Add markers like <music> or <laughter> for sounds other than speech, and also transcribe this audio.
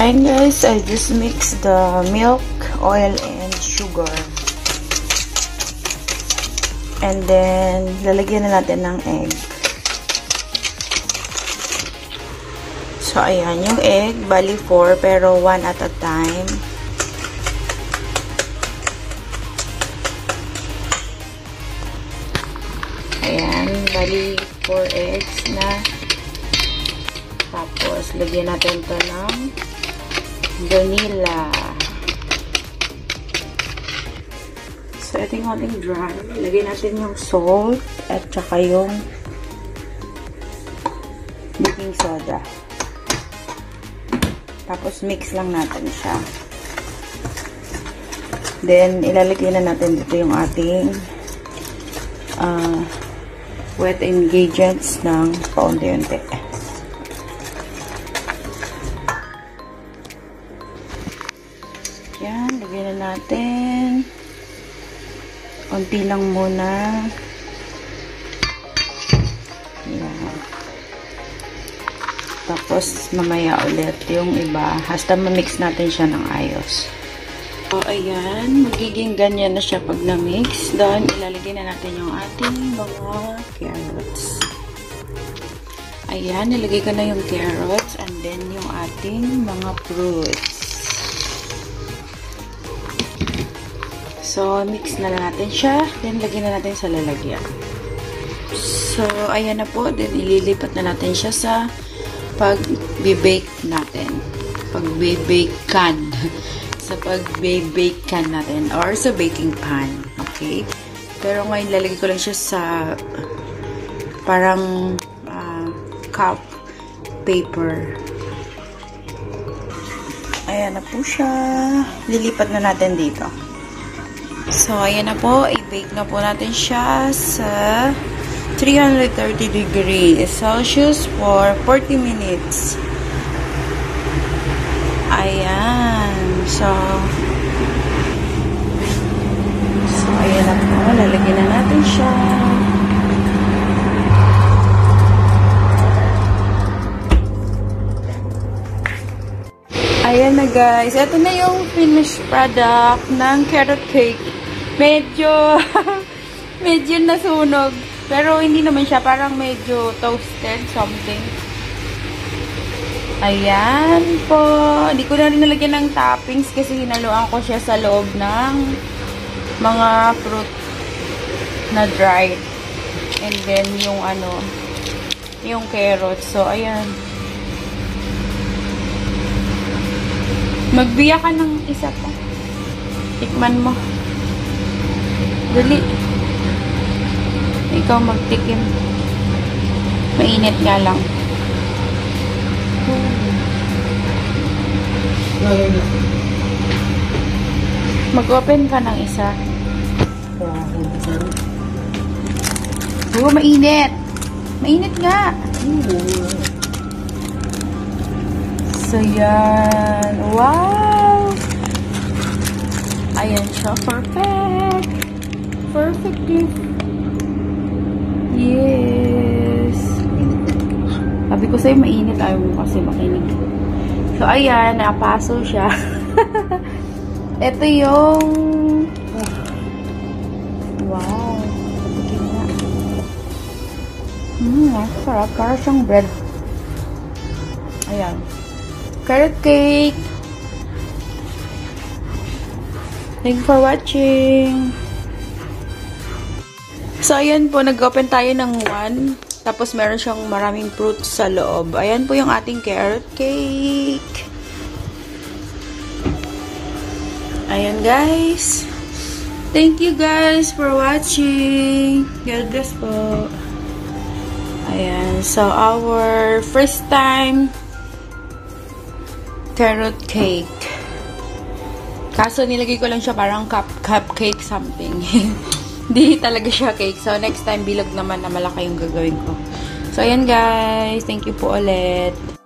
And guys, I just mix the milk, oil, and sugar. And then, lalagyan na natin ng egg. So, ayan, yung egg, bali 4, pero 1 at a time. Ayan, bali 4 eggs na. Tapos, lagyan natin to ng vanilla. So, ito yung ating dry. Lagyan natin yung salt at saka yung baking soda. Tapos, mix lang natin siya. Then, ilalagay na natin dito yung ating uh, wet ingredients ng paunti-unti. Yan, lagyan na natin. Unti lang muna. Yan. Tapos, mamaya ulit yung iba. Hasta ma-mix natin siya ng ayos. So, ayan. Magiging ganyan na siya pag na-mix. Doon, ilalagay na natin yung ating mga carrots. Ayan, nilagay ko na yung carrots and then yung ating mga fruits. So, mix na natin siya. Then, lagyan na natin sa lalagyan. So, ayan na po. Then, ililipat na natin siya sa pag-bake natin. Pag-bake can. <laughs> sa pag-bake can natin or sa baking pan. Okay? Pero ngayon, lalagay ko lang siya sa parang uh, cup paper. Ayan na po siya. Lilipat na natin dito. So, ayan na po. I-bake na po natin siya sa 330 degrees Celsius for 40 minutes. Ayan. So, so, ayan na po. Lalagyan na natin siya. Ayan na guys. Ito na yung finished product ng carrot cake. Medyo, <laughs> medyo nasunog. Pero hindi naman siya. Parang medyo toasted something. Ayan po. Hindi ko na rin nalagyan ng toppings kasi hinaluan ko siya sa loob ng mga fruit na dried. And then yung ano, yung carrots. So, ayan. Magbiya ka ng isa pa. Tikman mo. Dali. Ikaw magtikim. Mainit nga lang. Mag-open ka ng isa. Oo, mainit. Mainit nga. So, yan. Wow! Ayan siya. Perfect! Perfect gift. Yes! Sabi ko sa'yo, mainit. Ayaw mo kasi makinig. So, ayan. Nakapaso siya. <laughs> Ito yung... Wow! Patikin nga. Mmm, sarap. Para siyang bread. Ayan. Carrot cake. Thank for watching. So, ayan po. Nag-open tayo ng one. Tapos, meron siyang maraming fruits sa loob. Ayan po yung ating carrot cake. Ayan, guys. Thank you, guys, for watching. God bless po. Ayan. So, our first time carrot cake. Kaso, nilagay ko lang siya parang cup, cupcake something. <laughs> Hindi <laughs> talaga siya cake. So, next time, bilog naman na malaki yung gagawin ko. So, ayan guys. Thank you po ulit.